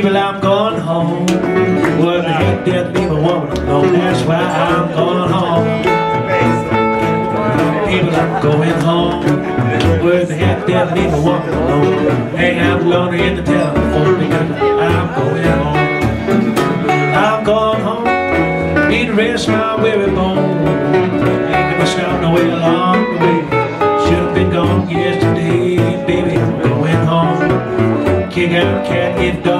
People, I'm going home. Would I hate to leave a woman alone? That's why I'm going home. People, I'm going home. Would I hate to leave a woman alone? Hey, I'm gonna hit the telephone because I'm going home. I'm going home. Need to rest my weary bone. Ain't never stopped no way along the way. Should've been gone yesterday, baby. I'm going home. Kick out cat, get dog.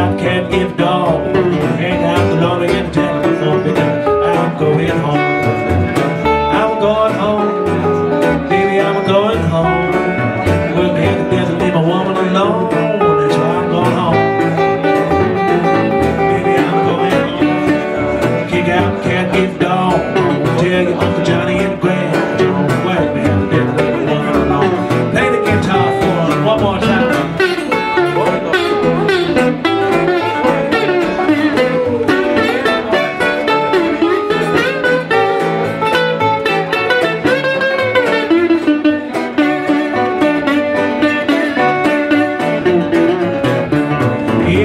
Out, cat, give dog. Hang out the lawn and the telephone because I'm going home. I'm going home. Baby, I'm going home. Well, man, there's leave a woman alone. That's why I'm going home. Baby, I'm going home. Can't give dog.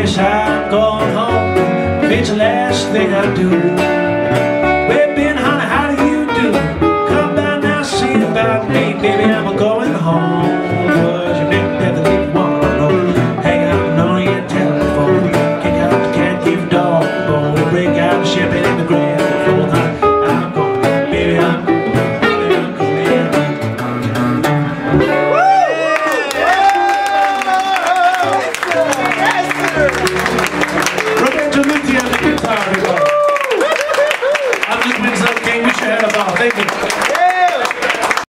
Yes, I'm going home. It's the last thing I do.